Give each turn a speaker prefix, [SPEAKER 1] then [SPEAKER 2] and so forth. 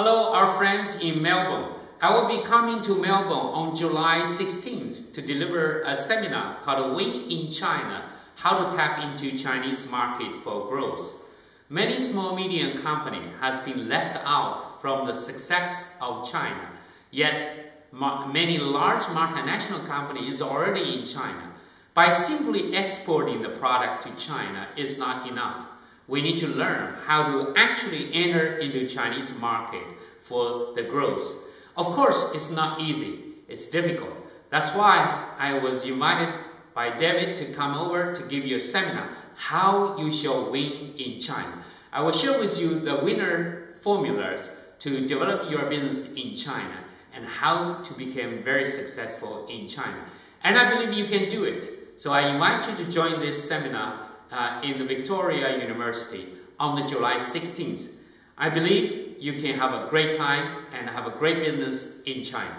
[SPEAKER 1] Hello, our friends in Melbourne. I will be coming to Melbourne on July 16th to deliver a seminar called Win in China, How to Tap into Chinese Market for Growth. Many small medium company has been left out from the success of China, yet many large multinational companies already in China. By simply exporting the product to China is not enough we need to learn how to actually enter into Chinese market for the growth. Of course, it's not easy. It's difficult. That's why I was invited by David to come over to give you a seminar, how you shall win in China. I will share with you the winner formulas to develop your business in China and how to become very successful in China. And I believe you can do it. So I invite you to join this seminar uh, in the Victoria University on the July 16th. I believe you can have a great time and have a great business in China.